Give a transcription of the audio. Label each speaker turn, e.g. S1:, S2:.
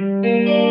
S1: Música